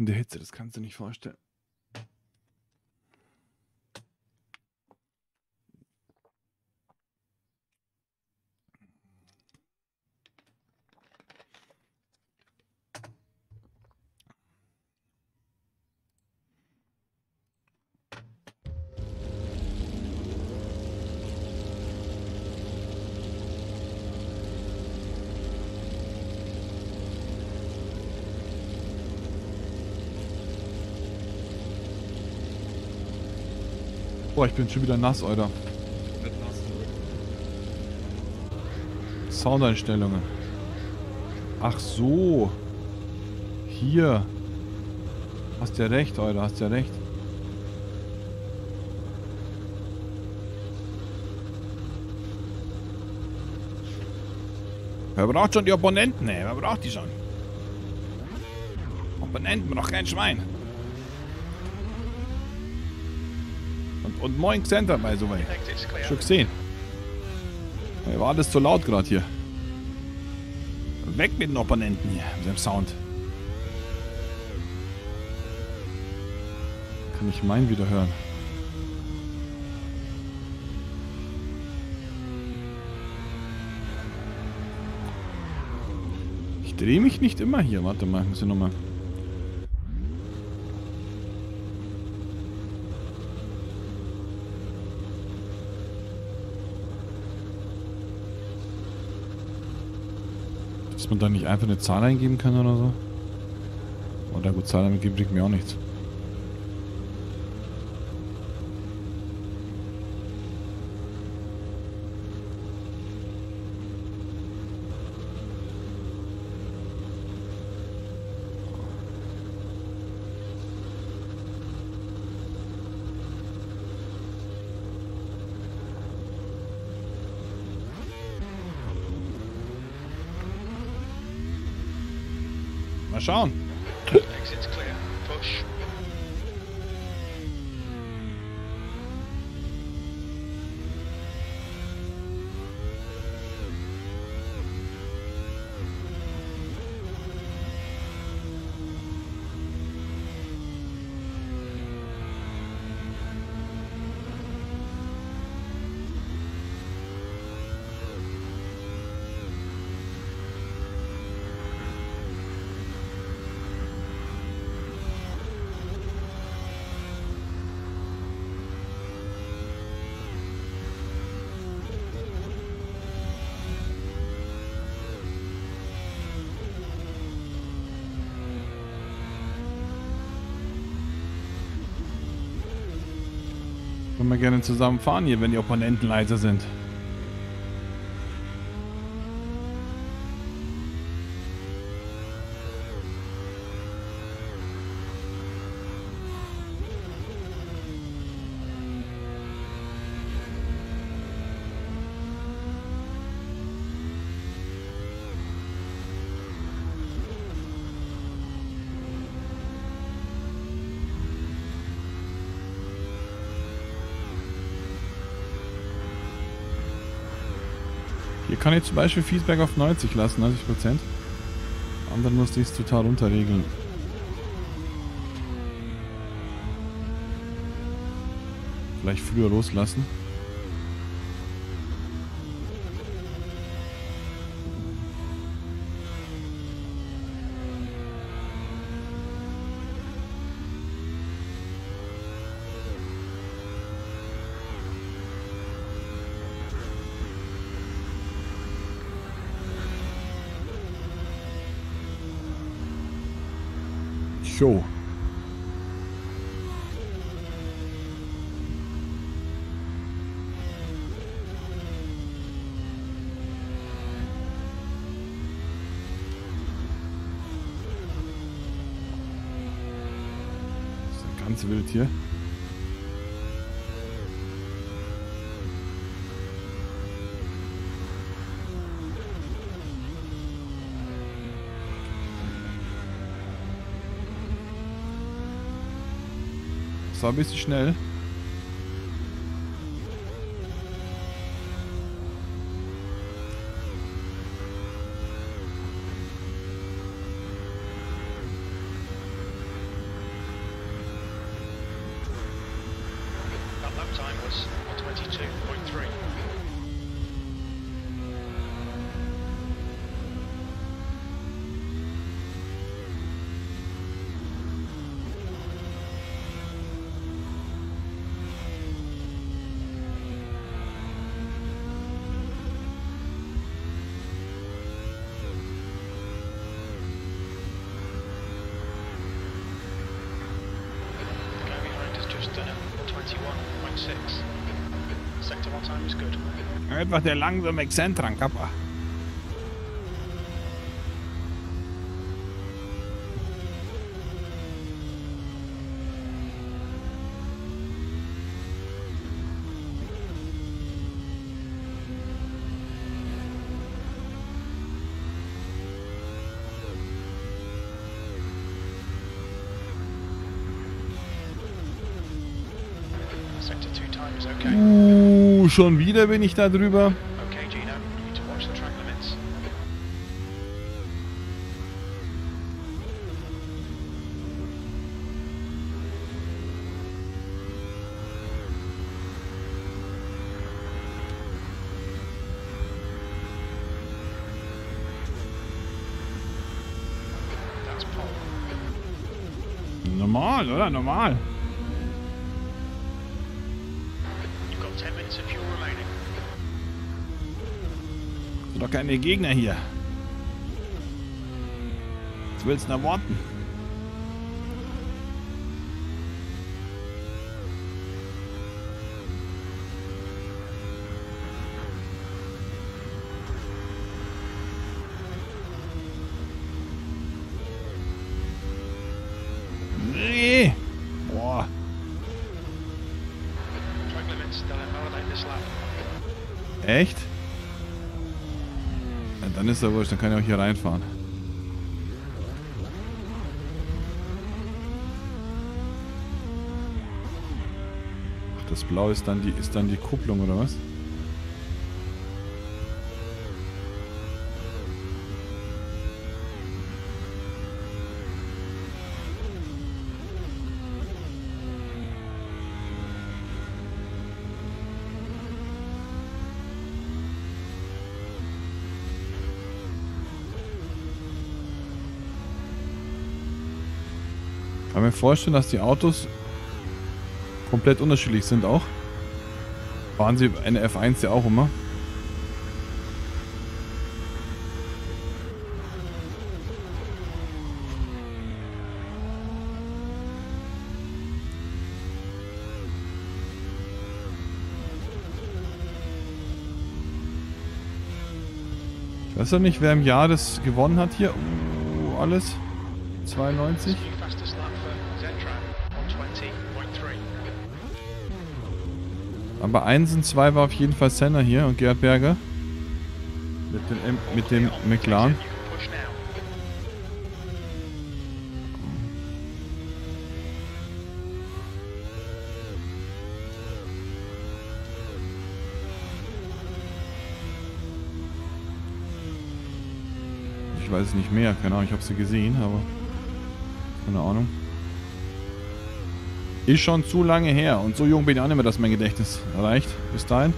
drückende Hitze, das kannst du nicht vorstellen. Boah, ich bin schon wieder nass, Alter. Nass. Soundeinstellungen. Ach so. Hier. Hast ja recht, Alter, hast ja recht. Wer braucht schon die Opponenten, ey? Wer braucht die schon? Opponenten braucht kein Schwein. Und, moin Center, by the way. Schon gesehen. Ey, War alles zu laut gerade hier. Weg mit den Opponenten hier, mit dem Sound. Kann ich meinen wieder hören. Ich drehe mich nicht immer hier. Warte mal, muss ich nochmal. Man da nicht einfach eine Zahl eingeben kann oder so? Oder gut, Zahl eingeben bringt mir auch nichts. Mal schauen. Exit's clear. Push. Können wir gerne zusammen fahren hier, wenn die Opponenten leise sind. Kann ich zum Beispiel Feedback auf 90 lassen, 90 Prozent. Anderen musste ich es total runterregeln. Vielleicht früher loslassen. Ja ganz wild hier. Das war ein bisschen schnell. plus 122.3. The guy behind has just done it. 21.6. Sector one time is good. Einfach der langsame Exzentran, Kappa. Sector two time is okay. Schon wieder bin ich da drüber. Okay, Gino, you need to watch the track limits. That's pole. Normal, oder? Normal. Keine Gegner hier. Was willst du denn erwarten? Ist er wurscht, dann kann ich auch hier reinfahren. Ach, das Blau ist dann die ist dann die Kupplung oder was? Vorstellen, dass die Autos komplett unterschiedlich sind auch. Waren sie eine F1 ja auch immer. Ich weiß ja nicht, wer im Jahr das gewonnen hat hier. Uh, alles. 92. Aber 1 und 2 war auf jeden Fall Senna hier und Gerhard Berger. Mit dem, M mit dem McLaren. Ich weiß nicht mehr, keine Ahnung, ich habe sie gesehen, aber keine Ahnung. Ist schon zu lange her und so jung bin ich auch nicht mehr, dass mein Gedächtnis reicht. Bis dahin.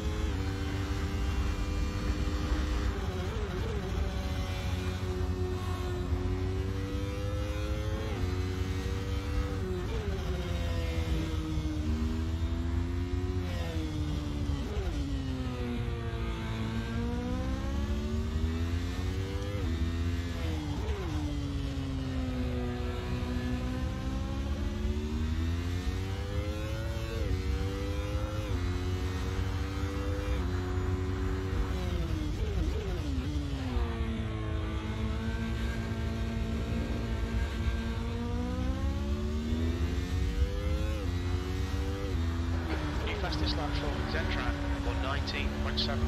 New fastest lap for Zetran on 19.7.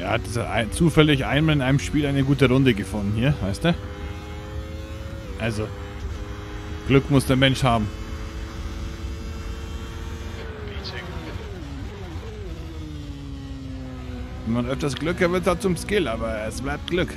Er hat das ein, zufällig einmal in einem Spiel eine gute Runde gefunden hier, weißt du? Also, Glück muss der Mensch haben. P2. Wenn man öfters Glück hat, wird es zum Skill, aber es bleibt Glück.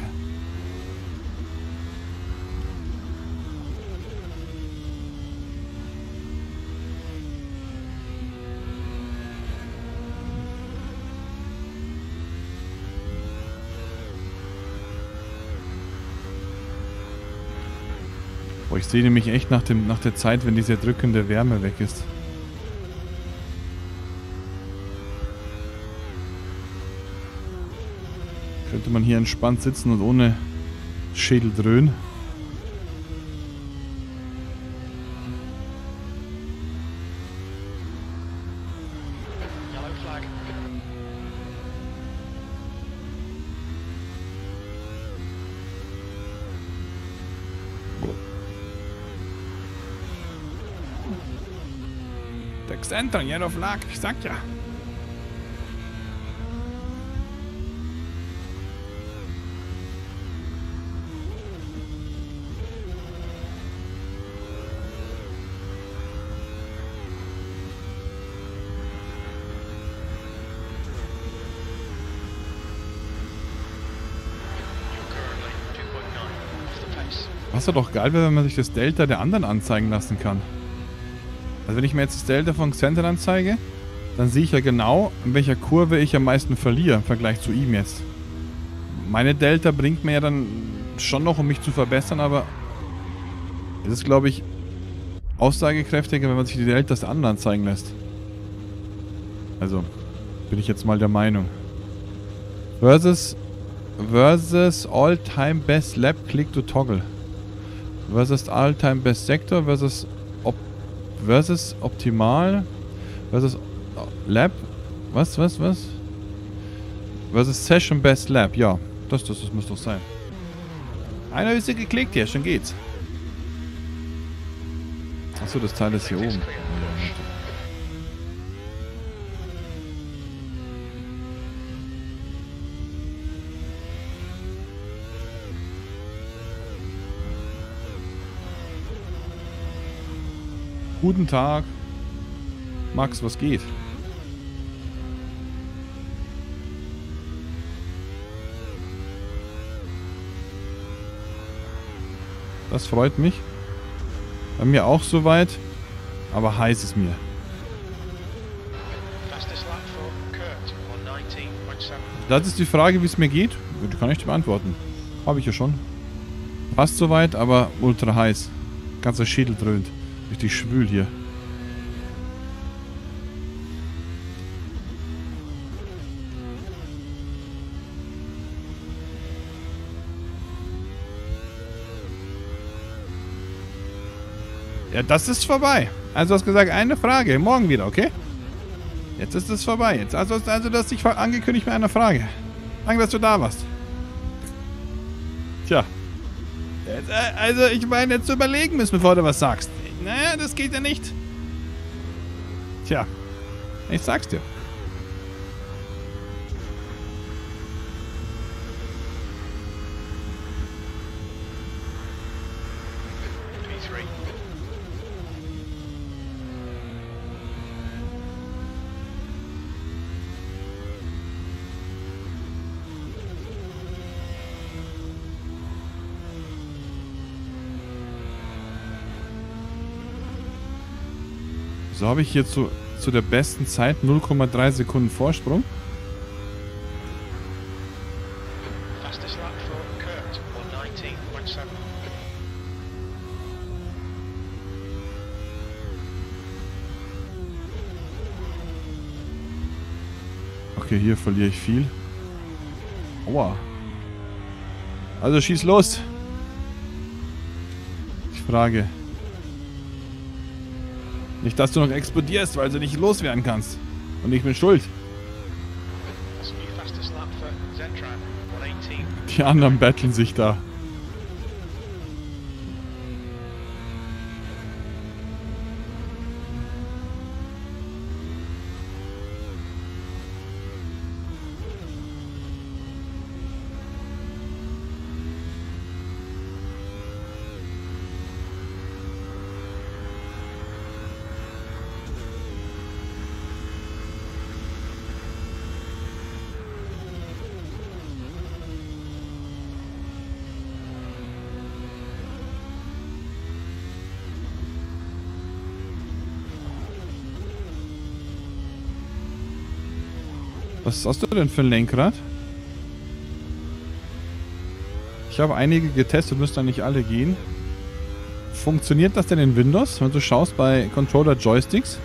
Ich sehe nämlich echt nach, dem, nach der Zeit, wenn diese drückende Wärme weg ist. Könnte man hier entspannt sitzen und ohne Schädel dröhnen. Der Center, Yellow Flag, ich sag ja. You're currently 2.9 off the pace. Was ja doch geil wäre, wenn man sich das Delta der anderen anzeigen lassen kann. Also wenn ich mir jetzt das Delta von Center anzeige, dann sehe ich ja genau, in welcher Kurve ich am meisten verliere im Vergleich zu ihm jetzt. Meine Delta bringt mir ja dann schon noch, um mich zu verbessern, aber es ist, glaube ich, aussagekräftiger, wenn man sich die Deltas der anderen anzeigen lässt. Also, bin ich jetzt mal der Meinung. Versus versus all-time best lap click to toggle versus all-time best sector versus versus optimal versus lap was was was? Versus session best lap ja. Das das, das muss doch sein. Einer ist hier geklickt hier schon geht's. Achso, das Teil ist hier oben. Guten Tag. Max, was geht? Das freut mich. Bei mir auch soweit. Aber heiß ist mir. Fastest lap for Kurt on 19.7. Das ist die Frage, wie es mir geht. Die kann ich dir beantworten. Habe ich ja schon. Passt soweit, aber ultra heiß. Ganzer Schädel dröhnt. Richtig schwül hier. Ja, das ist vorbei. Also du hast gesagt, eine Frage. Morgen wieder, okay? Jetzt ist es vorbei. Jetzt also, also du hast dich angekündigt mit einer Frage. Danke, dass du da warst. Tja. Jetzt, äh, also ich meine, jetzt überlegen müssen, bevor du was sagst. Das geht ja nicht. Tja. Ich sag's dir. So habe ich hier zu, zu der besten Zeit 0,3 Sekunden Vorsprung. Fastest lap for Kurt on 19.7. Okay, hier verliere ich viel. Aua. Also schieß los. Ich frage. Nicht, dass du noch explodierst, weil du nicht loswerden kannst. Und ich bin schuld. That's new fastest lap for Zentran on 18. Die anderen betteln sich da. Was hast du denn für ein Lenkrad? Ich habe einige getestet, müssen da nicht alle gehen. funktioniert das denn in Windows, wenn du schaust bei Controller Joysticks?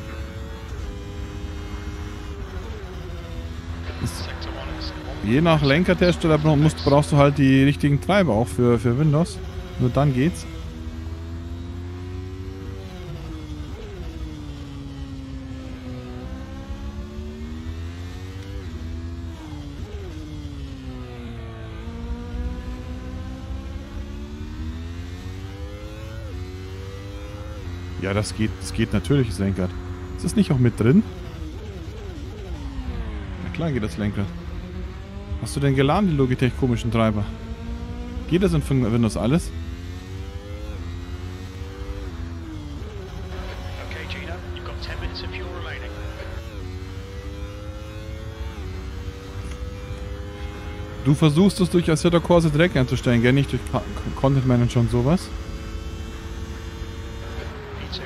Sector 1 is Je nach Lenkerhersteller bra- musst, brauchst du halt die richtigen Treiber auch für, für Windows. Nur dann geht's. Ja, das geht, das geht natürlich, das Lenkrad. Ist das nicht auch mit drin? Na klar geht das Lenkrad. Hast du denn geladen, die Logitech komischen Treiber? Geht das in Windows alles? Okay, Gino, you've got 10 minutes of fuel remaining. Du versuchst es durch Assetto Corsa direkt einzustellen, gell? Nicht durch Content Manager und sowas. Me too.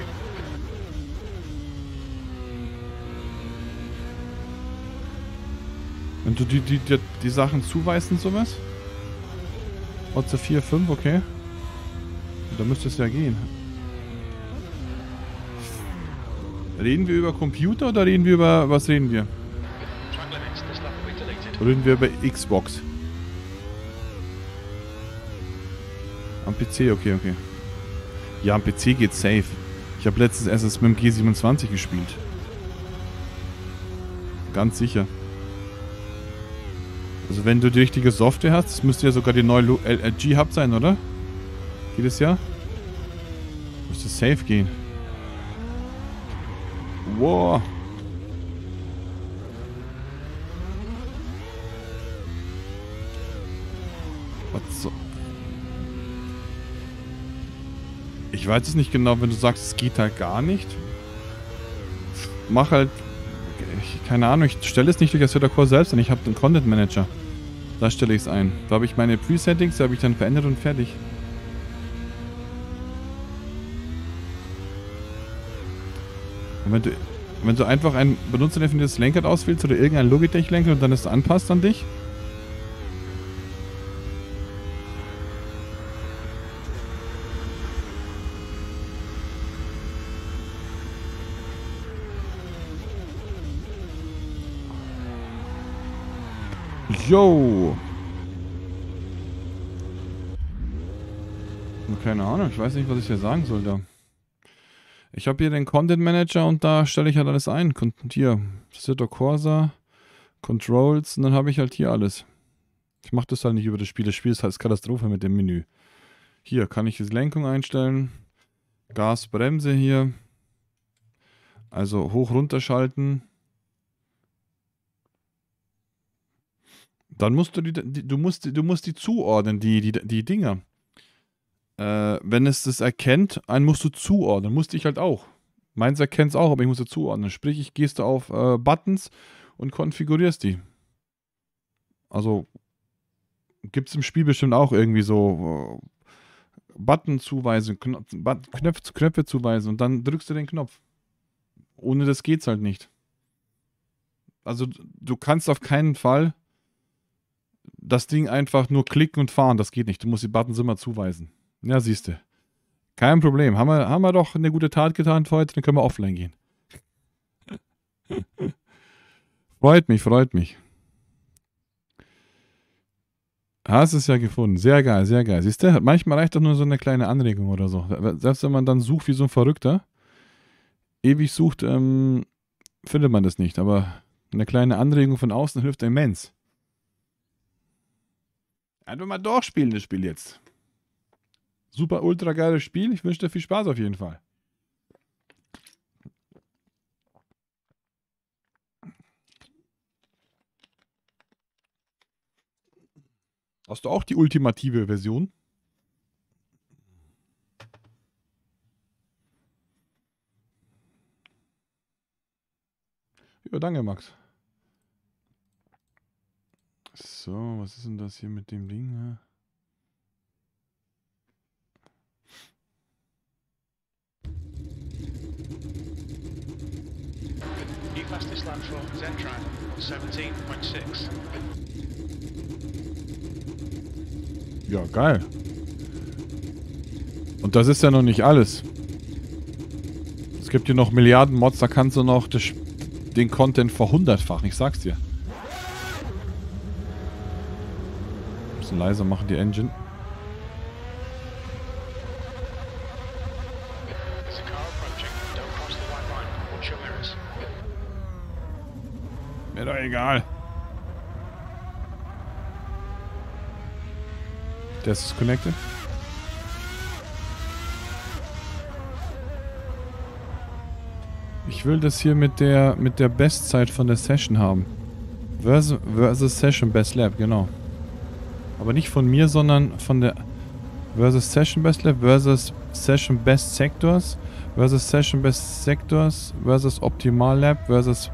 Wenn du die, die, die, die Sachen zuweist und sowas? Otze 4, 5, okay. Da müsste es ja gehen. Reden wir über Computer oder reden wir über. Was reden wir? Reden wir über Xbox? Am PC, okay, okay. Ja, am PC geht safe. Ich habe letztens erst mit dem G27 gespielt. Ganz sicher. Also wenn du die richtige Software hast, das müsste ja sogar die neue Lu- LG Hub sein, oder? Geht es ja? Müsste safe gehen. Wow. So? Ich weiß es nicht genau, wenn du sagst, es geht halt gar nicht. Mach halt. Keine Ahnung, ich stelle es nicht durch Assetto Core selbst ein. Ich habe den Content Manager. Da stelle ich es ein. Da habe ich meine Presettings, habe ich dann verändert und fertig. Und wenn du, wenn du einfach ein benutzerdefiniertes Lenkrad auswählst oder irgendein Logitech-Lenkrad und dann es anpasst an dich, Yo! Keine Ahnung, ich weiß nicht, was ich hier sagen soll da. Ich habe hier den Content Manager und da stelle ich halt alles ein. Hier, Assetto Corsa, Controls und dann habe ich halt hier alles. Ich mache das halt nicht über das Spiel. Das Spiel ist halt Katastrophe mit dem Menü. Hier kann ich die Lenkung einstellen. Gas, Bremse hier. Also hoch runter Dann musst du die, die du musst du musst die zuordnen, die die die Dinger. Äh, wenn es das erkennt, einen musst du zuordnen. Musste ich halt auch. Meins erkennt es auch, aber ich musste zuordnen. Sprich, ich gehst du auf äh, Buttons und konfigurierst die. Also gibt es im Spiel bestimmt auch irgendwie so äh, Button zuweisen, Knopf, Knöpfe, Knöpfe zuweisen und dann drückst du den Knopf. Ohne das geht's halt nicht. Also du kannst auf keinen Fall das Ding einfach nur klicken und fahren. Das geht nicht. Du musst die Buttons immer zuweisen. Ja, siehst du. Kein Problem. Haben wir, haben wir doch eine gute Tat getan für heute, dann können wir offline gehen. freut mich, freut mich. Hast es ja gefunden. Sehr geil, sehr geil. Siehst du, manchmal reicht doch nur so eine kleine Anregung oder so. Selbst wenn man dann sucht wie so ein Verrückter, ewig sucht, ähm, findet man das nicht. Aber eine kleine Anregung von außen hilft immens. Einfach mal durchspielen, das Spiel jetzt. Super, ultra geiles Spiel. Ich wünsche dir viel Spaß auf jeden Fall. Hast du auch die ultimative Version? Ja, danke, Max. So, was ist denn das hier mit dem Ding? hä? New fastest Zentrack on 17.6. Ja, geil. Und das ist ja noch nicht alles. Es gibt hier noch Milliarden Mods, da kannst du noch den Content verhundertfachen, ich sag's dir. Bisschen leiser machen die Engine. Mir doch egal. Der ist disconnected. Ich will das hier mit der mit der Bestzeit von der Session haben. Versus, versus Session Best Lab, genau. Aber nicht von mir, sondern von der versus Session Best Lab versus Session Best Sectors versus Session Best Sectors versus Optimal Lab versus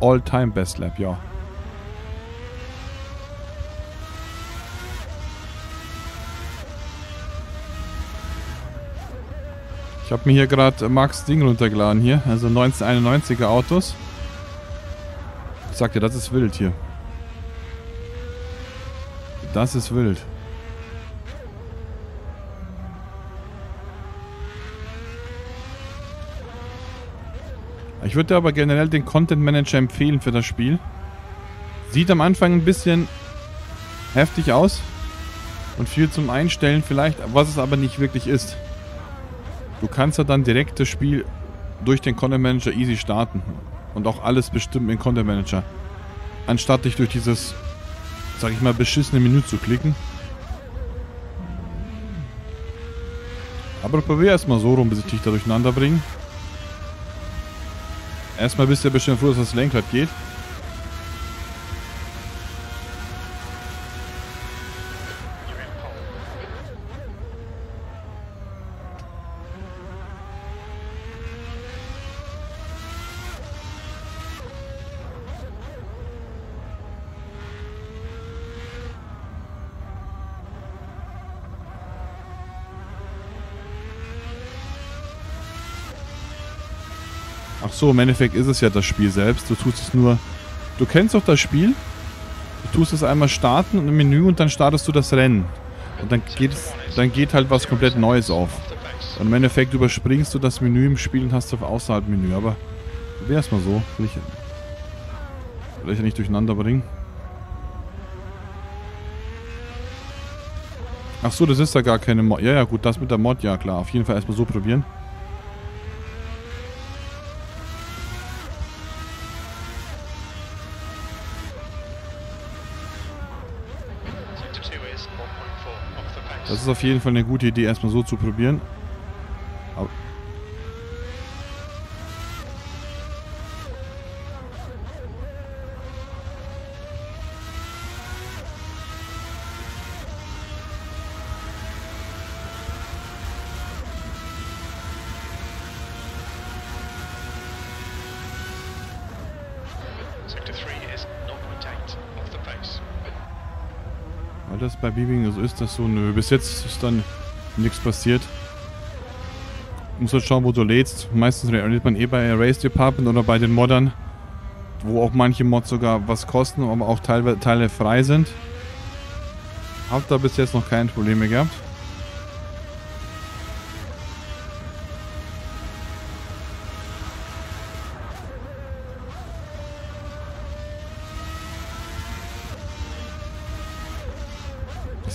All-Time Best Lab, ja. Ich habe mir hier gerade Max Ding runtergeladen hier, also 1991er Autos. Ich sag dir, das ist wild hier. Das ist wild. Ich würde aber generell den Content Manager empfehlen für das Spiel. Sieht am Anfang ein bisschen heftig aus und viel zum Einstellen vielleicht, was es aber nicht wirklich ist. Du kannst ja dann direkt das Spiel durch den Content Manager easy starten und auch alles bestimmen im Content Manager. Anstatt dich durch dieses, sag ich mal, beschissene Menü zu klicken. Aber probier erstmal so rum, bis ich dich da durcheinander bringe. Erstmal bist du ja bestimmt froh, dass das Lenkrad geht. So, im Endeffekt ist es ja das Spiel selbst. Du tust es nur. Du kennst doch das Spiel. Du tust es einmal starten und im Menü und dann startest du das Rennen. Und dann geht es, dann geht halt was komplett Neues auf. Und im Endeffekt überspringst du das Menü im Spiel und hast du außerhalb Menü. Aber wäre erstmal so. Will ich, ja nicht durcheinander bringen. Ach so, das ist ja gar keine Mod. Ja, ja, gut, das mit der Mod, ja klar. Auf jeden Fall erstmal so probieren. Sector 2 is 1.4 off the base. Das ist auf jeden Fall eine gute Idee, erstmal so zu probieren. Aber Sector 3 is 0.8 off the base. weil das bei Beaming so ist, das so, nö, bis jetzt ist dann nichts passiert. Muss halt schauen, wo du lädst. Meistens lädt man eh bei Erase Department oder bei den Moddern, wo auch manche Mods sogar was kosten, aber auch Teile, Teile frei sind. Hab da bis jetzt noch keine Probleme gehabt.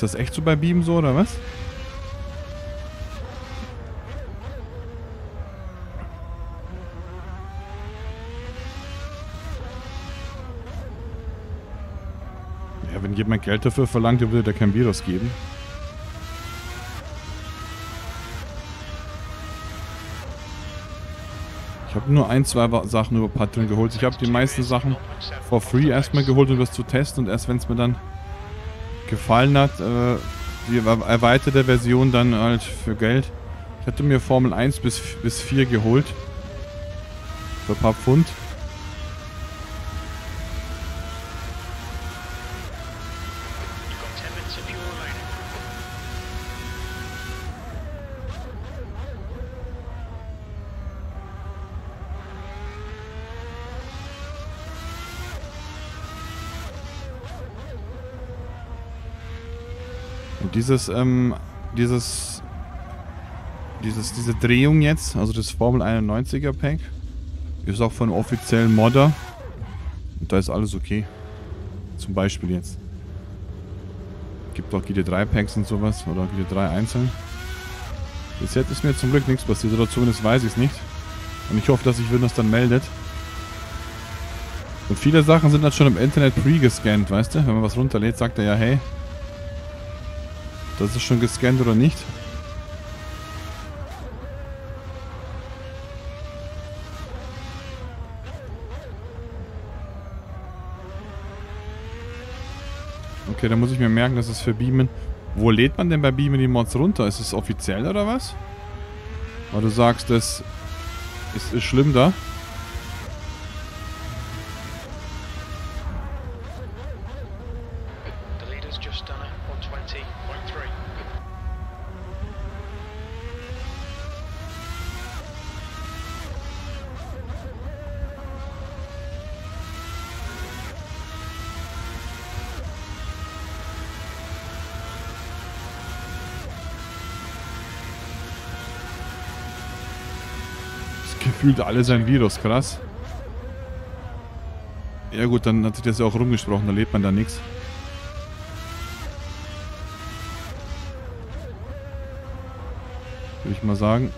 Ist das echt so bei Beam so oder was? Ja, wenn jemand Geld dafür verlangt, dann würde der kein Virus geben. Ich habe nur ein, zwei Sachen über Patreon geholt. Ich habe die meisten Sachen for free erstmal geholt, um das zu testen und erst wenn es mir dann gefallen hat, äh, die er- erweiterte Version dann halt für Geld. Ich hatte mir Formel 1 bis, bis 4 geholt. Für ein paar Pfund. Dieses, ähm, dieses dieses, diese Drehung jetzt, also das Formel 91er Pack, ist auch von offiziellen Modder. Und da ist alles okay. Zum Beispiel jetzt. Gibt auch GT3 Packs und sowas oder GT3 einzeln. Bis jetzt ist mir zum Glück nichts passiert, oder zumindest weiß ich es nicht. Und ich hoffe, dass sich Windows dann meldet. Und viele Sachen sind dann schon im Internet pre-gescannt, weißt du? Wenn man was runterlädt, sagt er ja, hey, das ist schon gescannt oder nicht. Okay, dann muss ich mir merken, dass es für Beamen... Wo lädt man denn bei Beamen die Mods runter? Ist es offiziell oder was? Weil du sagst, das ist, ist schlimm da. The leader's just done a 120.3. Das gefühlt alles ein Virus, krass. Ja gut, dann hat sich das ja auch rumgesprochen, da lebt man da nichts. Ich mal sagen.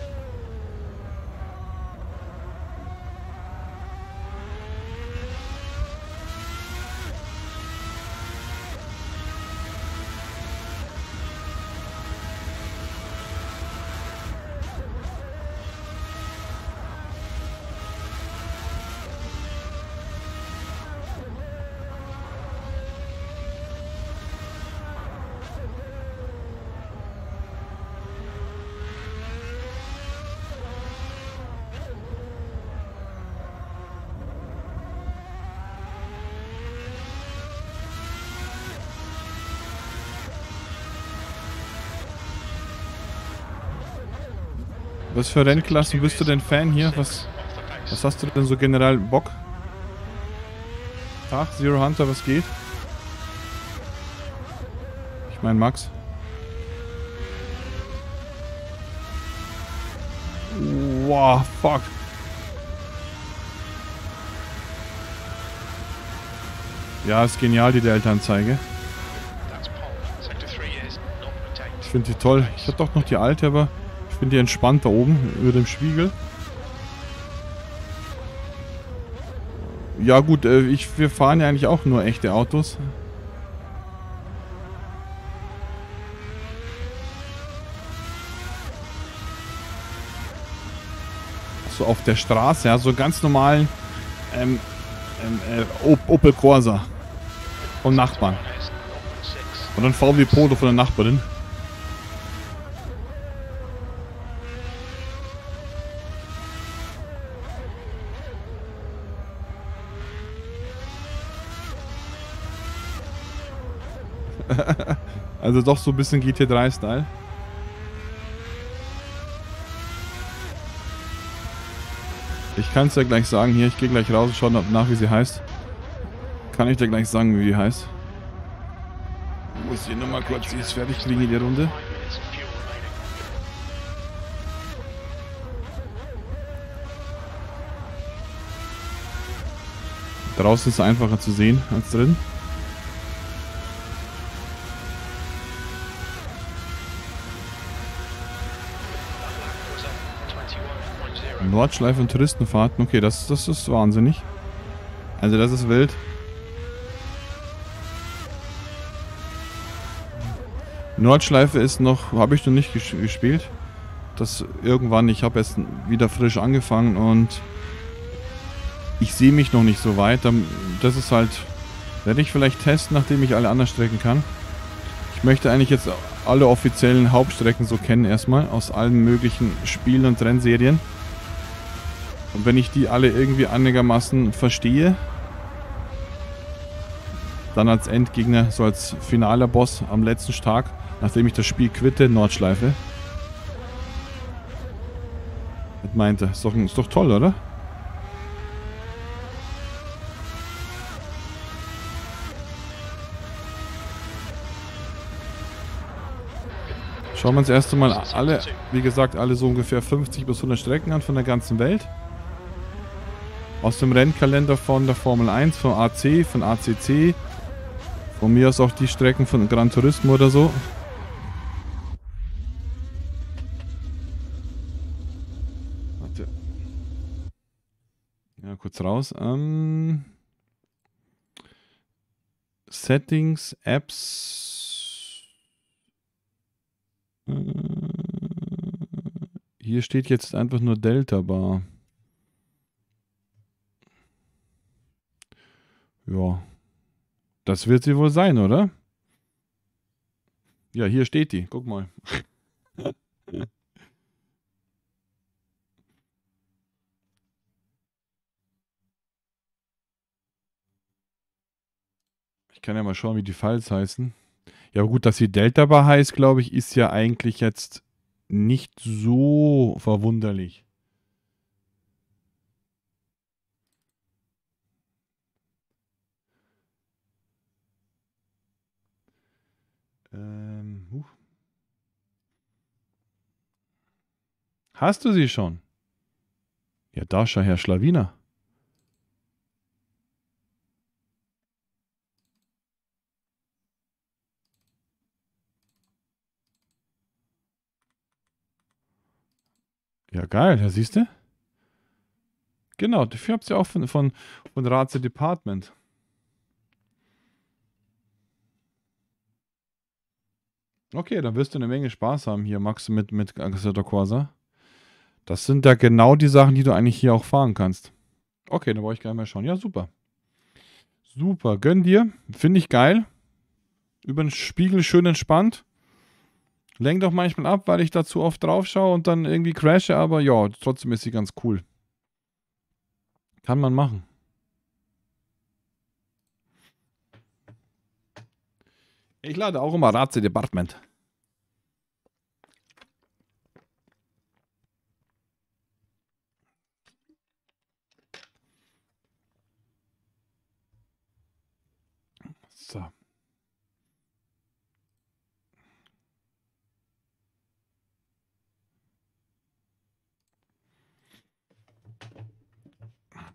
Was für Rennklassen bist du denn Fan hier? Was, was hast du denn so generell Bock? Tag, Zero Hunter, was geht? Ich mein Max. Wow, fuck. Ja, ist genial, die Delta-Anzeige. That's Pole. Sector 3 is not retained. Ich finde die toll. Ich hatte doch noch die alte, aber finde die entspannt da oben über dem Spiegel. Ja gut, äh, ich, wir fahren ja eigentlich auch nur echte Autos. So auf der Straße, ja, so ganz normalen ähm, ähm, äh, Op- Opel Corsa vom Nachbarn. One is 0.6. Und dann VW Polo von der Nachbarin. Also doch so ein bisschen GT3-Style. Ich kann es ja gleich sagen hier, ich gehe gleich raus und schaue nach, wie sie heißt. Kann ich dir gleich sagen, wie die heißt. Ich muss hier nochmal kurz dieses fertig kriegen in der Runde. Draußen ist es einfacher zu sehen als drin. Nordschleife und Touristenfahrten. Okay, das, das ist wahnsinnig. Also das ist wild. Nordschleife ist noch, habe ich noch nicht ges gespielt. Das irgendwann, ich habe jetzt wieder frisch angefangen und ich sehe mich noch nicht so weit. Das ist halt, werde ich vielleicht testen, nachdem ich alle anderen Strecken kann. Ich möchte eigentlich jetzt alle offiziellen Hauptstrecken so kennen erstmal, aus allen möglichen Spielen und Rennserien. Und wenn ich die alle irgendwie einigermaßen verstehe, dann als Endgegner, so als finaler Boss am letzten Tag, nachdem ich das Spiel quitte, Nordschleife. Was meinte? Ist doch, ist doch toll, oder? Schauen wir uns erst einmal alle, wie gesagt, alle so ungefähr 50 bis 100 Strecken an von der ganzen Welt. Aus dem Rennkalender von der Formel 1, von AC, von ACC. Von mir aus auch die Strecken von Gran Turismo oder so. Warte. Ja, kurz raus. Ähm Settings, Apps. Äh, hier steht jetzt einfach nur Delta Bar. Ja. Das wird sie wohl sein, oder? Ja, hier steht die. Guck mal. Ich kann ja mal schauen, wie die Files heißen. Ja, gut, dass sie Delta Bar heißt, glaube ich, ist ja eigentlich jetzt nicht so verwunderlich. Ähm, huh. Hast du sie schon? Ja, Dasha, Herr Schlawiner. Ja, geil, ja, siehst du? Genau, dafür habt ihr auch von, von, von Raze Department. Okay, dann wirst du eine Menge Spaß haben hier, Max, mit, mit Agaseta Corsa. Das sind da genau die Sachen, die du eigentlich hier auch fahren kannst. Okay, dann brauche ich gerne mal schauen. Ja, super. Super, gönn dir. Finde ich geil. Über den Spiegel schön entspannt. Lenk doch manchmal ab, weil ich da zu oft drauf schaue und dann irgendwie crashe, aber ja, trotzdem ist sie ganz cool. Kann man machen. Ich lade auch immer Raze Department.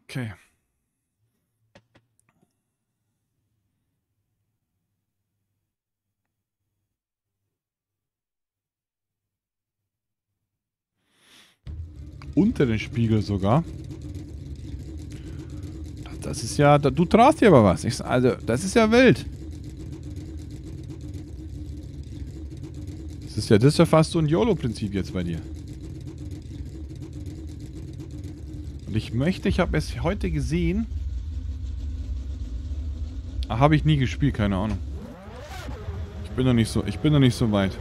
Okay. Unter den Spiegel sogar. Das ist ja, du traust dir aber was. Ich, also, das ist ja wild. Das ist ja, das ist ja fast so ein YOLO-Prinzip jetzt bei dir. Und ich möchte, ich habe es heute gesehen. Ah, habe ich nie gespielt, keine Ahnung. Ich bin noch nicht so, ich bin noch nicht so weit.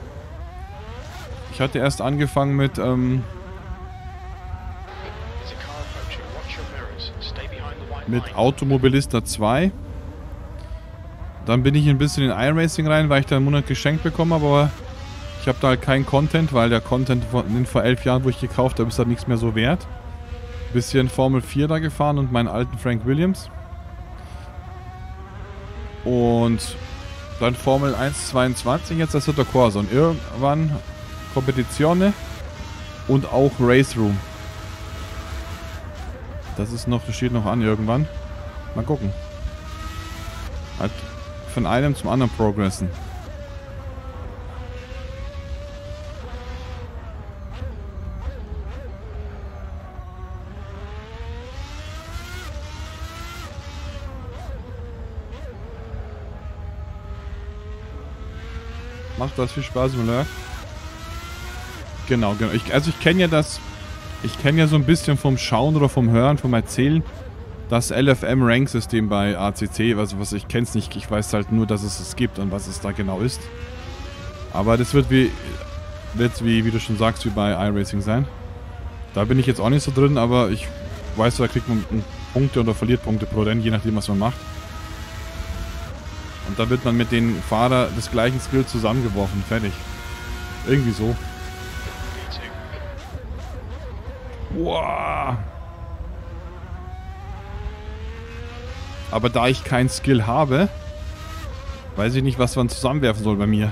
Ich hatte erst angefangen mit, ähm, mit Automobilista 2. Dann bin ich ein bisschen in iRacing rein, weil ich da einen Monat geschenkt bekommen habe, aber ich habe da halt keinen Content, weil der Content von den vor elf Jahren, wo ich gekauft habe, ist halt nichts mehr so wert. Bisschen Formel 4 da gefahren und meinen alten Frank Williams. Und dann Formel 1 22, jetzt das wird der Corsa. Und irgendwann Competizione und auch Race Room. Das ist noch, das steht noch an irgendwann. Mal gucken. Halt von einem zum anderen progressen. Macht das viel Spaß, Müller? Genau, genau. Ich, also ich kenne ja das ich kenne ja so ein bisschen vom Schauen oder vom Hören, vom Erzählen, das LFM-Rank-System bei ACC. Also was ich kenne es nicht, ich weiß halt nur, dass es es gibt und was es da genau ist. Aber das wird wie, wird wie, wie du schon sagst, wie bei iRacing sein. Da bin ich jetzt auch nicht so drin, aber ich weiß, da kriegt man Punkte oder verliert Punkte pro Rennen, je nachdem, was man macht. Und da wird man mit den Fahrer des gleichen Skills zusammengeworfen. Fertig. Irgendwie so. Wow. Aber da ich kein Skill habe, weiß ich nicht, was man zusammenwerfen soll bei mir.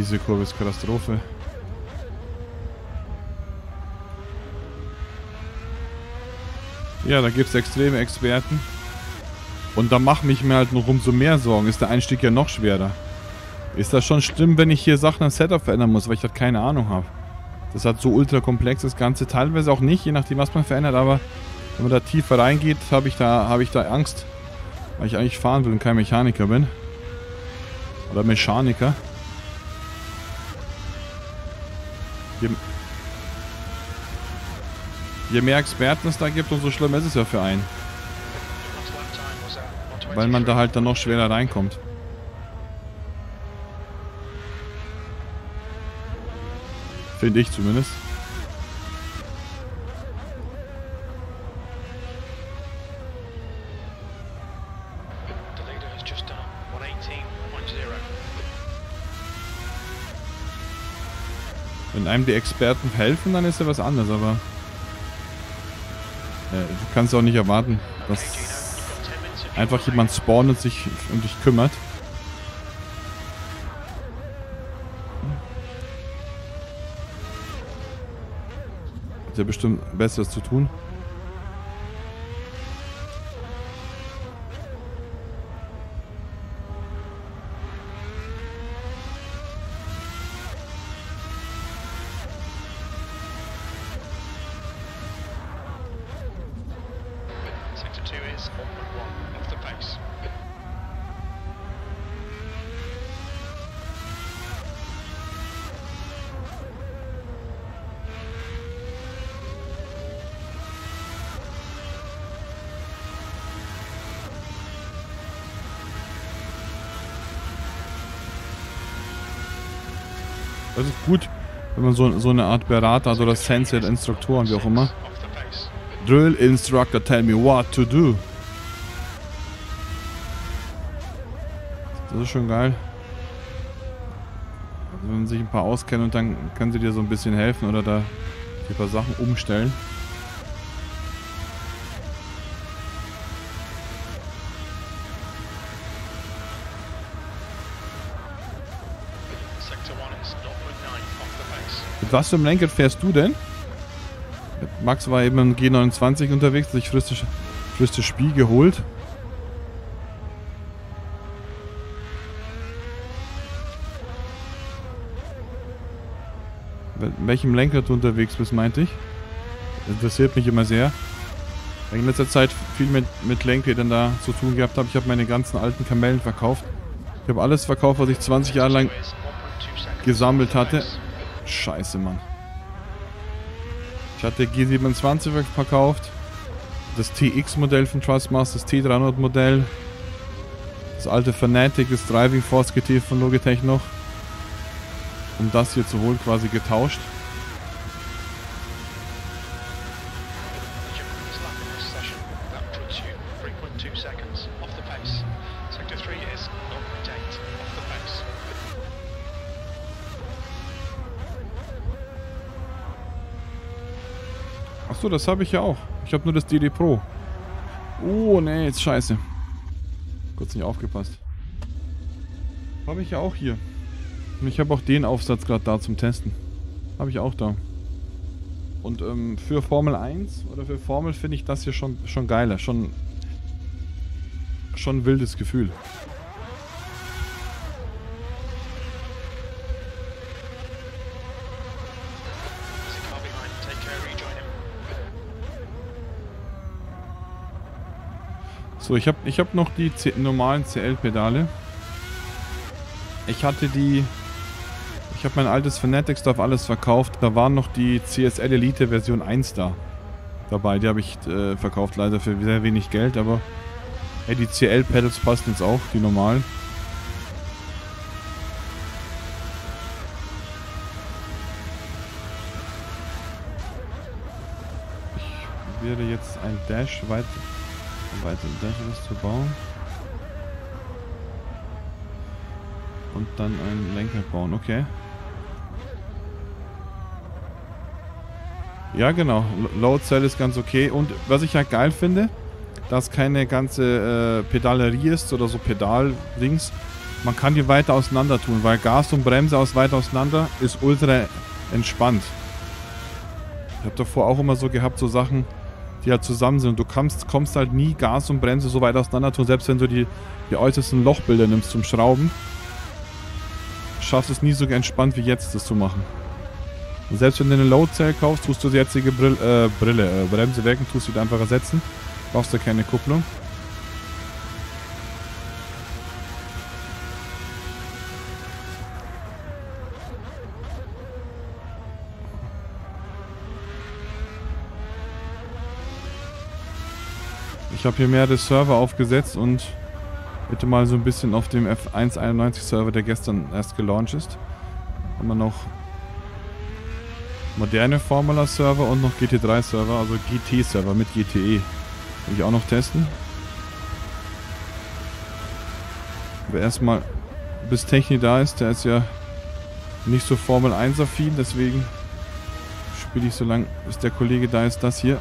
Diese Kurve ist Katastrophe. Ja, da gibt es extreme Experten. Und da macht mich mir halt noch umso mehr Sorgen. Ist der Einstieg ja noch schwerer. Ist das schon schlimm, wenn ich hier Sachen am Setup verändern muss, weil ich halt keine Ahnung habe. Das hat so ultra komplex das Ganze. Teilweise auch nicht, je nachdem was man verändert, aber wenn man da tiefer reingeht, habe ich, hab ich da Angst. Weil ich eigentlich fahren will und kein Mechaniker bin. Oder Mechaniker. Je, je mehr Experten es da gibt, umso schlimmer ist es ja für einen. Weil man da 123. halt dann noch schwerer reinkommt. Finde ich zumindest. The leader has just done 118.0. Wenn einem die Experten helfen, dann ist ja was anderes, aber äh, du kannst auch nicht erwarten, dass Gino, you've got 10 minutes of einfach jemand spawnt und sich um dich kümmert. Hat ja bestimmt Besseres zu tun. remaining. Sector 2 is 1.1 off the pace. Das ist gut, wenn man so, so eine Art Berater hat oder Sensei, Instruktoren, wie auch immer. Drill Instructor, tell me what to do. Das ist schon geil. Also wenn man sich ein paar auskennt und dann kann sie dir so ein bisschen helfen oder da ein paar Sachen umstellen. Mit was für einem Lenkrad fährst du denn? Max war eben im G29 unterwegs, sich frisches, Spiel geholt. Mit welchem Lenkrad du unterwegs bist, meinte ich. Das interessiert mich immer sehr. Weil ich in letzter Zeit viel mit, mit Lenkrädern da zu tun gehabt habe. Ich habe meine ganzen alten Kamellen verkauft. Ich habe alles verkauft, was ich 20 Jahre lang Sector 2 is 1.2 seconds gesammelt hatte. Scheiße, Mann. Ich hatte G27 verkauft. Das TX-Modell von Trustmaster, das T300-Modell. Das alte Fanatic, das Driving Force GT von Logitech noch. Um das hier zu holen, quasi getauscht. Achso, das habe ich ja auch. Ich habe nur das DD Pro. Oh, nee, jetzt scheiße. Kurz nicht aufgepasst. Habe ich ja auch hier. Und ich habe auch den Aufsatz gerade da zum Testen. Habe ich auch da. Und ähm, für Formel 1 oder für Formel finde ich das hier schon, schon geiler. Schon, schon wildes Gefühl. So, ich habe ich hab noch die C normalen CL-Pedale. Ich hatte die... Ich habe mein altes Fanatics auf alles verkauft. Da waren noch die CSL Elite Version 1 da. Dabei, die habe ich äh, verkauft, leider für sehr wenig Geld, aber... Hey, die CL-Pedals passen jetzt auch, die normalen. Ich werde jetzt ein Dash weit, weiter Dashes zu bauen. Und dann ein Lenker bauen, okay. Ja, genau. Load Cell ist ganz okay. Und was ich ja geil finde, dass keine ganze äh, Pedalerie ist oder so Pedaldings, man kann die weiter auseinander tun, weil Gas und Bremse aus weit auseinander ist ultra entspannt. Ich habe davor auch immer so gehabt, so Sachen, die halt zusammen sind. Und du kommst, kommst halt nie Gas und Bremse so weit auseinander tun, selbst wenn du die, die äußersten Lochbilder nimmst zum Schrauben. Schaffst es nie so entspannt wie jetzt, das zu machen. Und selbst wenn du eine Load Cell kaufst, tust du die jetzige Brill, äh, Brille, äh, Bremse weg und tust sie einfach ersetzen. Brauchst du keine Kupplung. Ich habe hier mehrere Server aufgesetzt und bitte mal so ein bisschen auf dem F191 Server, der gestern erst gelauncht ist. Haben wir noch moderne Formula Server und noch GT3 Server, also GT Server mit GTE. Will ich auch noch testen. Aber erstmal, bis Techni da ist, der ist ja nicht so Formel 1 affin, deswegen spiele ich so lange, bis der Kollege da ist, das hier.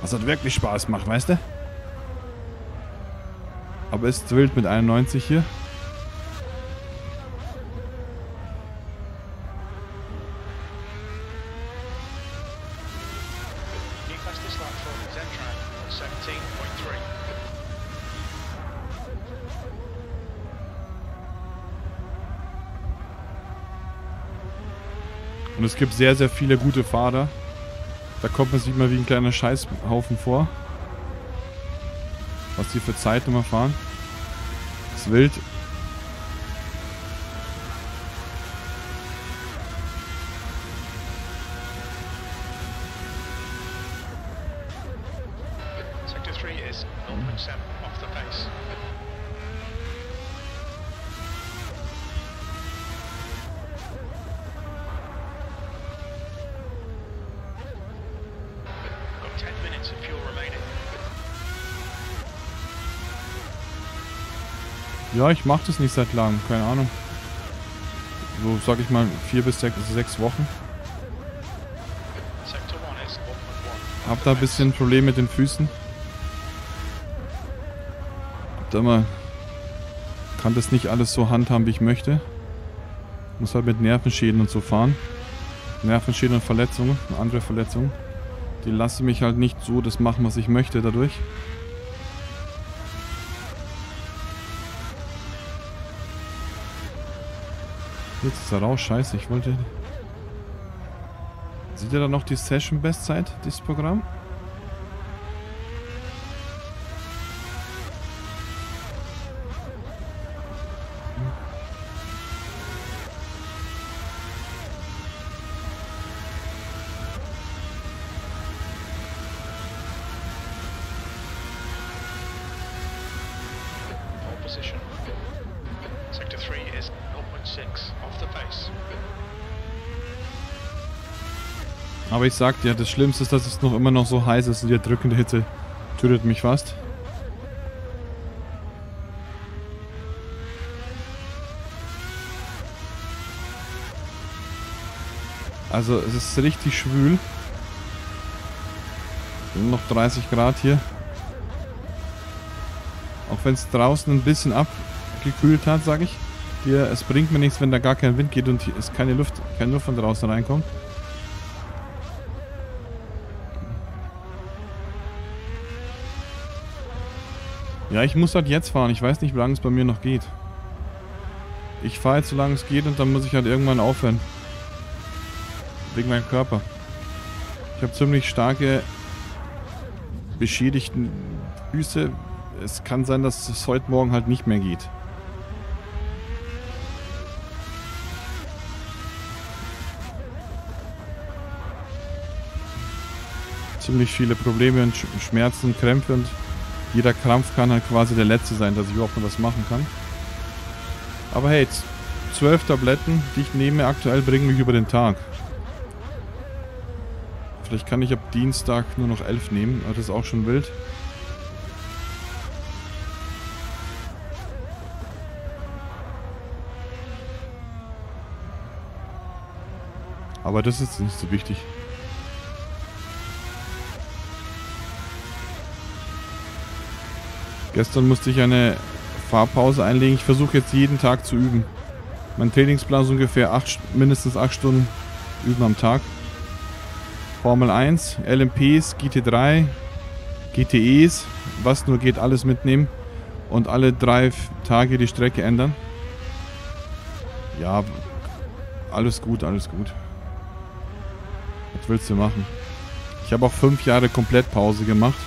Was hat wirklich Spaß macht, weißt du? Aber ist wild mit 91 hier. New fastest lap for Zentran on 17.3. Und es gibt sehr, sehr viele gute Fahrer. Da kommt man sich mal wie ein kleiner Scheißhaufen vor. Was die für Zeiten immer fahren. ist wild. Ja, ich mache das nicht seit langem. Keine Ahnung. So, sag ich mal, vier bis sechs, sechs Wochen. Sector 1 is 1.1. Hab da ein bisschen Problem mit den Füßen. Hab da immer kann das nicht alles so handhaben, wie ich möchte. Muss halt mit Nervenschäden und so fahren. Nervenschäden und Verletzungen, andere Verletzungen. Die lassen mich halt nicht so das machen, was ich möchte dadurch. Jetzt ist er raus, scheiße, ich wollte... Sieht ihr da noch die Session Bestzeit, dieses Programm? Pole position. Sector 3 is 0.6 off the pace. Aber ich sag dir, das Schlimmste ist, dass es noch immer noch so heiß ist und die drückende Hitze tötet mich fast. Also es ist richtig schwül. Noch 30 Grad hier. Auch wenn es draußen ein bisschen abgekühlt hat, sage ich. Dir, es bringt mir nichts, wenn da gar kein Wind geht und hier ist keine Luft, keine Luft von draußen reinkommt. Ja, ich muss halt jetzt fahren. Ich weiß nicht, wie lange es bei mir noch geht. Ich fahre jetzt, solange es geht und dann muss ich halt irgendwann aufhören. Wegen meinem Körper. Ich habe ziemlich starke beschädigten Füße. Es kann sein, dass es heute Morgen halt nicht mehr geht. Ziemlich viele Probleme und Sch- Schmerzen, Krämpfe und jeder Krampf kann halt quasi der letzte sein, dass ich überhaupt noch was machen kann. Aber hey, zwölf Tabletten, die ich nehme aktuell, bringen mich über den Tag. Vielleicht kann ich ab Dienstag nur noch elf nehmen, aber das ist auch schon wild. Aber das ist nicht so wichtig. Gestern musste ich eine Fahrpause einlegen. Ich versuche jetzt jeden Tag zu üben. Mein Trainingsplan ist ungefähr acht, mindestens 8 Stunden üben am Tag. Formel 1, LMPs, GT3, GTEs, was nur geht, alles mitnehmen und alle drei Tage die Strecke ändern. Ja, alles gut, alles gut. Was willst du machen? Ich habe auch fünf Jahre komplett Pause gemacht.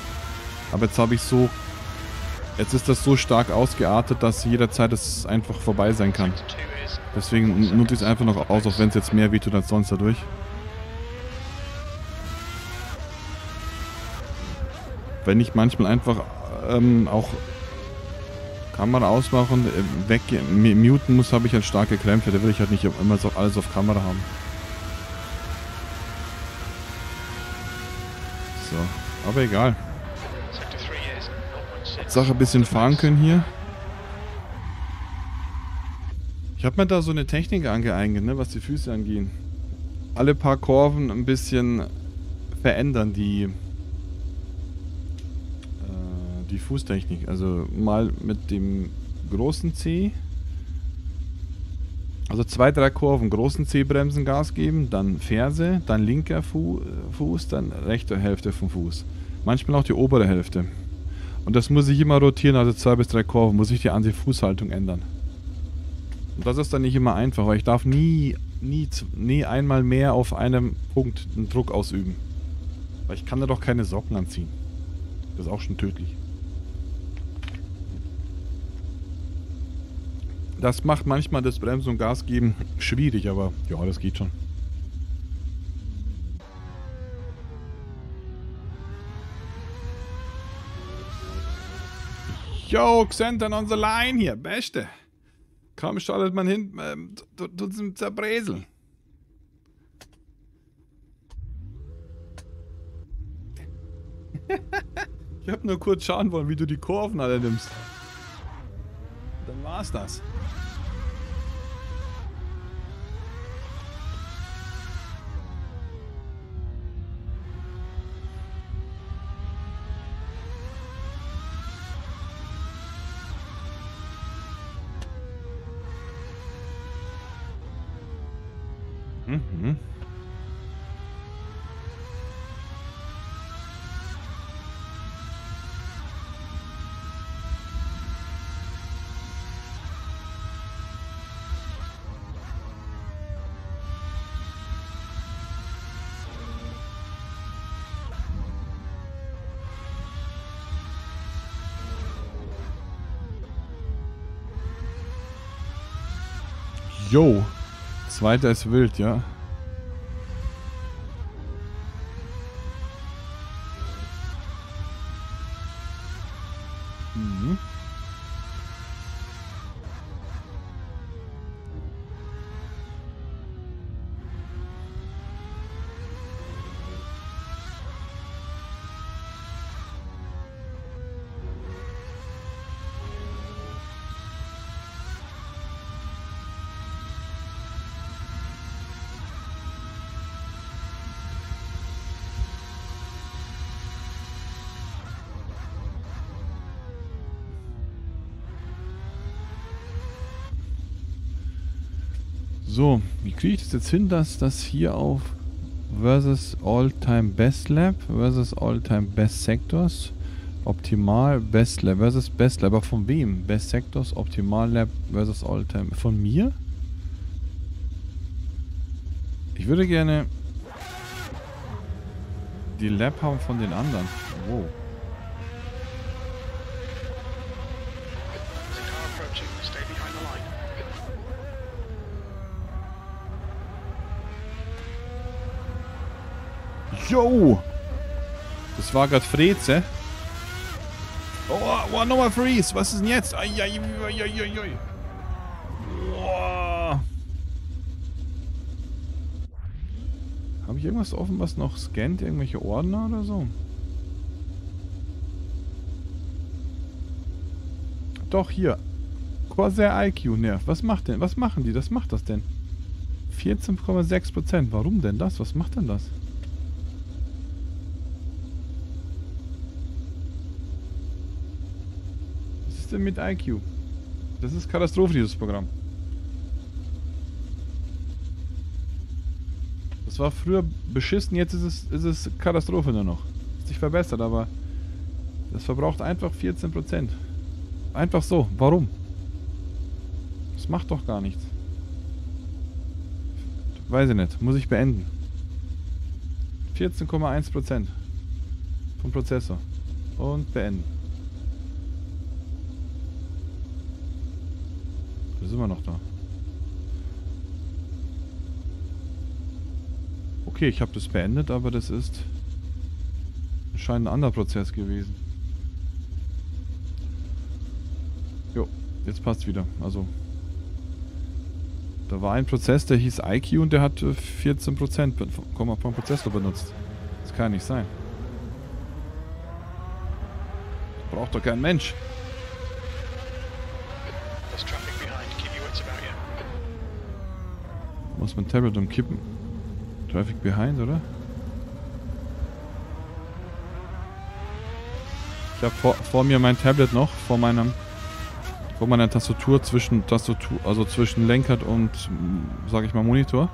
Aber jetzt habe ich so... Jetzt ist das so stark ausgeartet, dass jederzeit es einfach vorbei sein kann. Sector 2 is Deswegen nutze ich es einfach noch aus, auch wenn es jetzt mehr wehtut als sonst dadurch. Wenn ich manchmal einfach ähm, auch Kamera ausmachen, äh, weg, muten muss, habe ich halt starke Krämpfe. Da will ich halt nicht immer so alles auf Kamera haben. So, aber egal. Sache ein bisschen fahren können hier. Ich habe mir da so eine Technik angeeignet, ne, was die Füße angehen. Alle paar Kurven ein bisschen verändern die, äh, die Fußtechnik. Also mal mit dem großen C. Also zwei, drei Kurven, großen C-Bremsen Gas geben, dann Ferse, dann linker Fu Fuß, dann rechte Hälfte vom Fuß. Manchmal auch die obere Hälfte. Und das muss ich immer rotieren, also zwei bis drei Kurven, muss ich die an die Fußhaltung ändern. Und das ist dann nicht immer einfach, weil ich darf nie, nie, nie einmal mehr auf einem Punkt einen Druck ausüben. Weil ich kann da doch keine Socken anziehen. Das ist auch schon tödlich. Das macht manchmal das Bremsen und Gas geben schwierig, aber ja, das geht schon. Yo, Xenton on the line hier, Beste. Kaum schaltet man hin, ähm, tut es zerbreseln. ich hab nur kurz schauen wollen, wie du die Kurven alle nimmst. Dann war's das. Mhm. Jo. Zweiter ist wild, ja. Das jetzt hin, dass das hier auf versus All-Time Best Lab versus All-Time Best Sectors Optimal Best Lab versus Best Lab. Aber von wem? Best Sectors, Optimal Lab versus All-Time. Von mir? Ich würde gerne die Lab haben von den anderen. Wow. There's a car approaching. Stay behind the line. Yo! Das war gerade Freze. Oh, oh, nochmal Freeze. Was ist denn jetzt? Eieieiei. Oh. Habe ich irgendwas offen, was noch scannt? Irgendwelche Ordner oder so? Doch, hier. Corsair IQ nervt. Was macht denn? Was machen die? Was macht das denn? 14,6%. Warum denn das? Was macht denn das? Denn mit IQ? Das ist Katastrophe, dieses Programm. Das war früher beschissen, jetzt ist es, ist es Katastrophe nur noch. Ist sich verbessert, aber das verbraucht einfach 14%. Einfach so. Warum? Das macht doch gar nichts. Weiß ich nicht. Muss ich beenden. 14,1% vom Prozessor. Und beenden. Sind wir noch da. Okay, ich habe das beendet, aber das ist scheint ein anderer Prozess gewesen. Jo, jetzt passt wieder. Also da war ein Prozess, der hieß IQ und der hat 14% vom Prozessor benutzt. Das kann nicht sein. Braucht doch kein Mensch. Muss mein Tablet umkippen. Traffic behind, oder? Ich habe vor, vor, mir mein Tablet noch, vor meinem vor meiner Tastatur zwischen Tastatur, also zwischen Lenkrad und sage ich mal Monitor.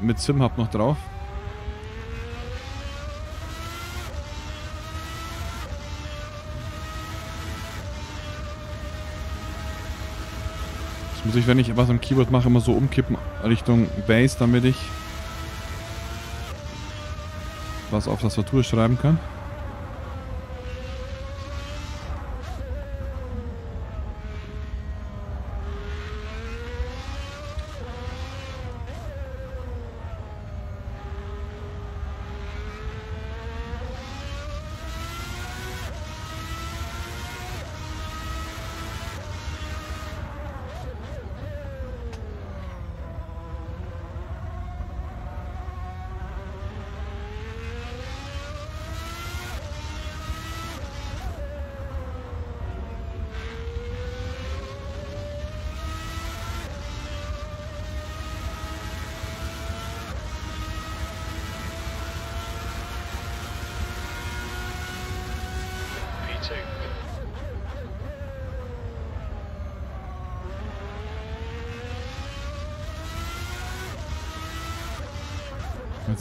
Mit SimHub noch drauf. Muss ich, wenn ich was am Keyboard mache, immer so umkippen Richtung Bass, damit ich was auf Tastatur schreiben kann.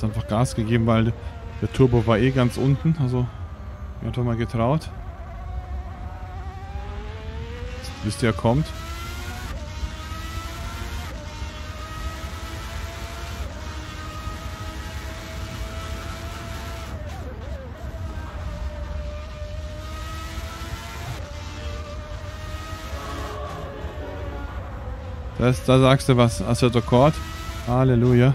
Jetzt einfach Gas gegeben, weil der Turbo war eh ganz unten. Also, mir hat mal getraut. Bis der kommt. Das, da sagst du was, Assetto Cord. Halleluja.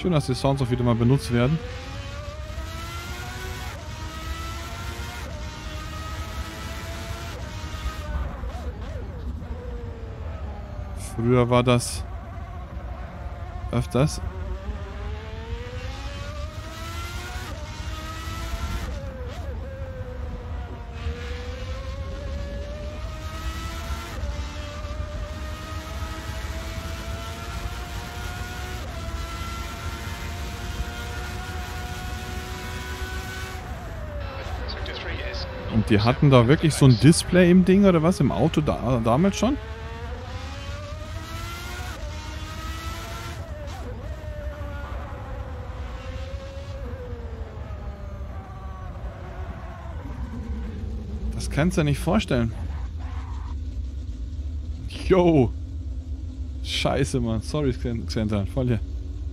Schön, dass die Sounds auch wieder mal benutzt werden. Früher war das öfters Und die hatten da wirklich so ein Display im Ding oder was? Im Auto da, damals schon? Das kannst du dir nicht vorstellen. Yo. Scheiße, Mann. Sorry, Xenta. Voll hier.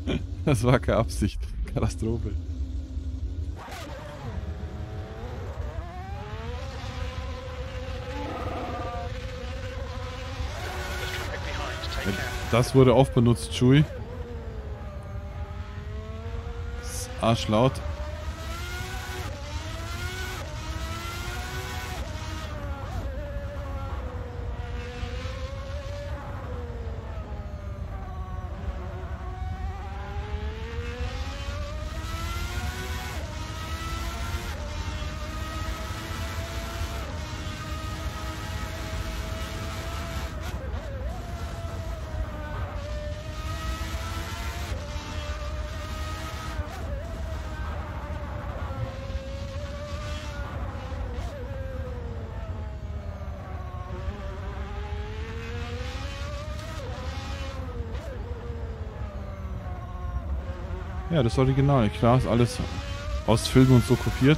Das war keine Absicht. Katastrophe. Das wurde oft benutzt, Chewie. Arschlaut. Das Original. Klar, ist alles aus Filmen und so kopiert.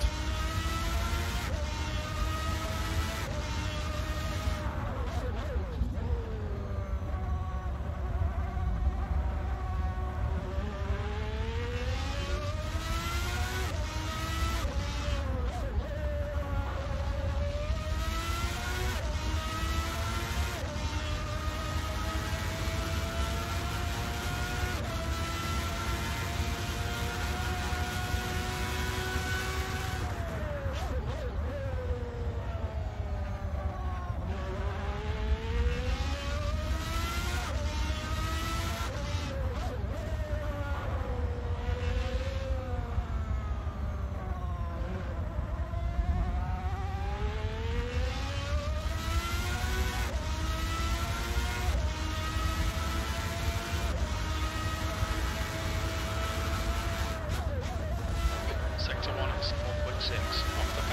1.6 off the.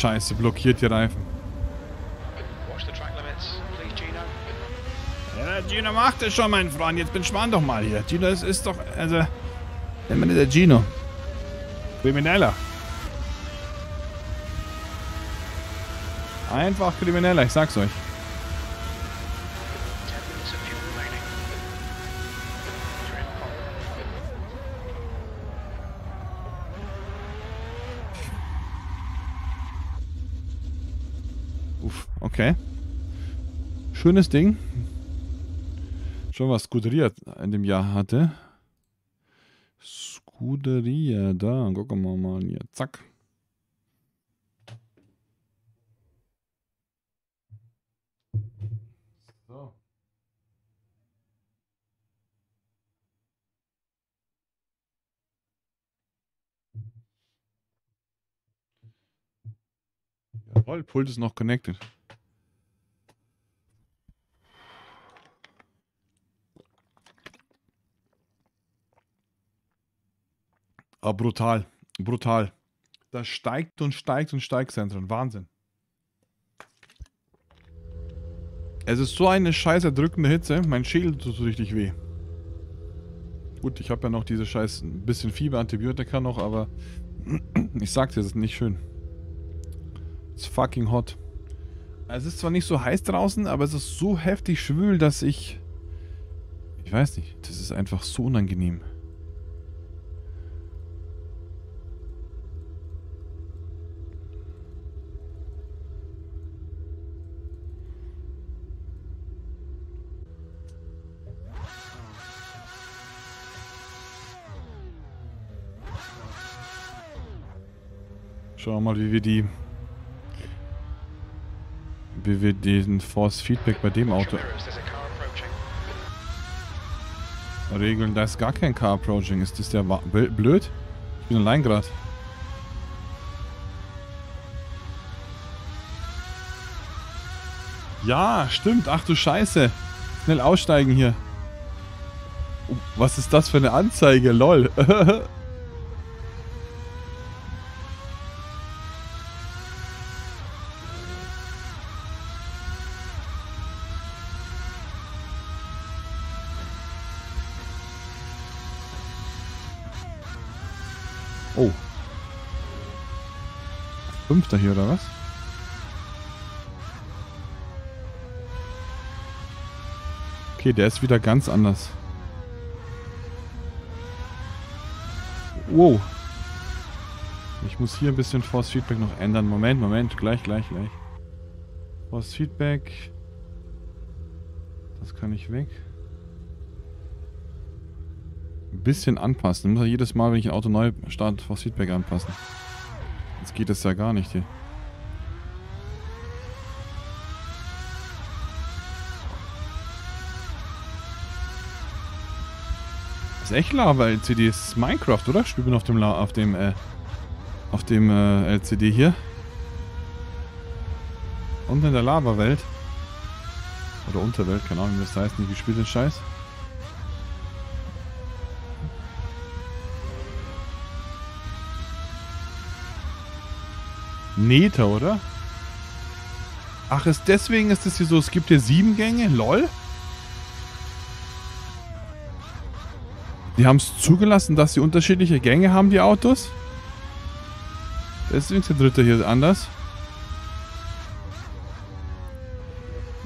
Scheiße, blockiert die Reifen. Watch the track limits, please, Gino. Ja, Gino macht es schon, mein Freund. Jetzt entspann doch mal hier. Gino, das ist doch, also... Nennt man der Gino. Krimineller. Einfach Krimineller, ich sag's euch. 10 minutes of fuel remaining. You're in pole. Uff, okay. Schönes Ding. Schon was Scuderia in dem Jahr hatte. Scuderia, da, gucken wir mal hier. Zack. So. Pult ist noch connected. Ah, brutal. Brutal. Das steigt und steigt und steigt, Zentren. Wahnsinn. Es ist so eine scheiß erdrückende Hitze. Mein Schädel tut so richtig weh. Gut, ich habe ja noch diese scheiß ein bisschen Fieber, Antibiotika noch, aber ich sag's dir, es ist nicht schön. It's fucking hot. Es ist zwar nicht so heiß draußen, aber es ist so heftig schwül, dass ich... Ich weiß nicht, das ist einfach so unangenehm. Mal, wie wir die wie wir diesen Force Feedback bei dem Auto regeln. Da ist gar kein Car Approaching. Ist das bl- blöd? Ich bin allein gerade. Ja, stimmt. Ach du Scheiße. Schnell aussteigen hier. Oh, Was ist das für eine Anzeige? Lol. Fünfter hier, oder was? Okay, der ist wieder ganz anders. Wow. Ich muss hier ein bisschen Force Feedback noch ändern. Moment, Moment. Gleich, gleich, gleich. Force Feedback. Das kann ich weg. Ein bisschen anpassen. Muss ja jedes Mal, wenn ich ein Auto neu starte, Force Feedback anpassen. Jetzt geht das ja gar nicht hier. Das ist echt Lava LCD. Das ist Minecraft, oder? Spielen wir auf dem La auf dem äh Auf dem äh, LCD hier. Und in der Lava-Welt. Oder Unterwelt, keine Ahnung, wie das heißt, nicht gespielt den Scheiß. Neta, oder? Ach, ist deswegen ist es hier so, es gibt hier sieben Gänge? LOL? Die haben es zugelassen, dass sie unterschiedliche Gänge haben, die Autos? Deswegen ist der dritte hier anders.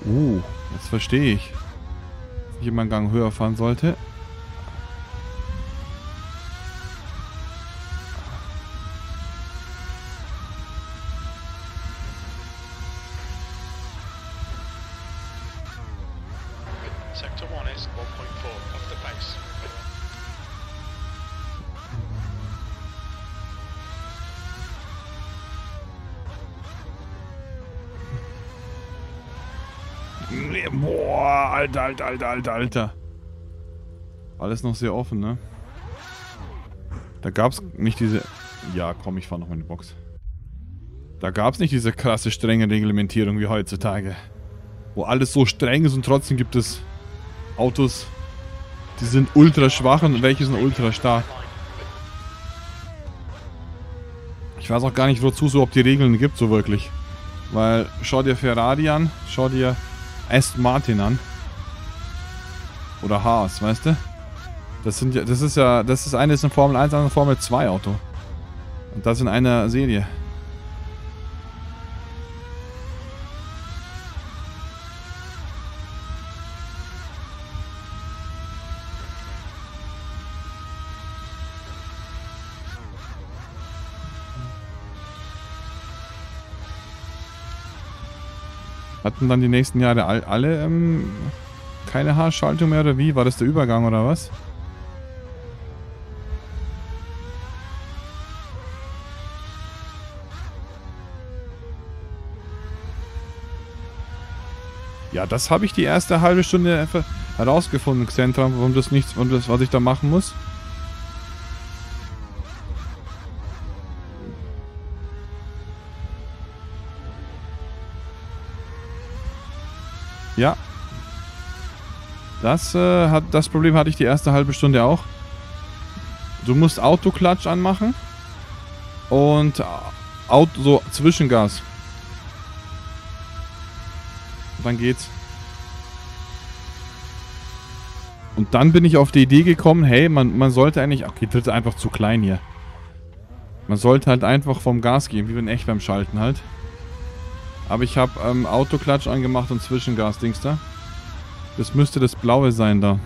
Uh, jetzt verstehe ich. Dass ich immer einen Gang höher fahren sollte. Alter, Alter, Alter, Alter. Alles noch sehr offen, ne? Da gab's nicht diese... Ja, komm, ich fahr noch in die Box. Da gab's nicht diese krasse strenge Reglementierung wie heutzutage. Wo alles so streng ist und trotzdem gibt es Autos, die sind ultra schwach und welche sind ultra stark. Ich weiß auch gar nicht, wozu es überhaupt die Regeln gibt, so wirklich. Weil, schau dir Ferrari an, schau dir Aston Martin an. Oder Haas, weißt du? Das sind ja, das ist ja, das ist eine ist ein Formel 1, andere Formel 2 Auto. Und das in einer Serie. Hatten dann die nächsten Jahre all, alle ähm, keine Haarschaltung mehr oder wie? War das der Übergang oder was? Ja, das habe ich die erste halbe Stunde herausgefunden, Xentra, warum das nichts, warum das, was ich da machen muss. Ja. Das, äh, hat, das Problem hatte ich die erste halbe Stunde auch. Du musst Autoklatsch anmachen. Und äh, Auto, so Zwischengas. Dann geht's. Und dann bin ich auf die Idee gekommen, hey, man, man sollte eigentlich... Okay, dritte einfach zu klein hier. Man sollte halt einfach vom Gas gehen, wie wenn echt beim Schalten halt. Aber ich habe ähm, Autoklatsch angemacht und Zwischengas-Dings da. Das müsste das blaue sein da.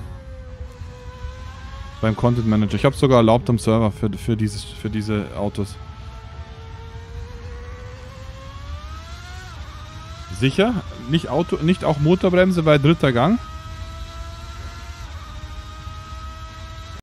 Beim Content Manager. Ich habe sogar erlaubt am Server für, für, dieses, für diese Autos. Sicher? Nicht Auto, nicht auch Motorbremse bei dritter Gang?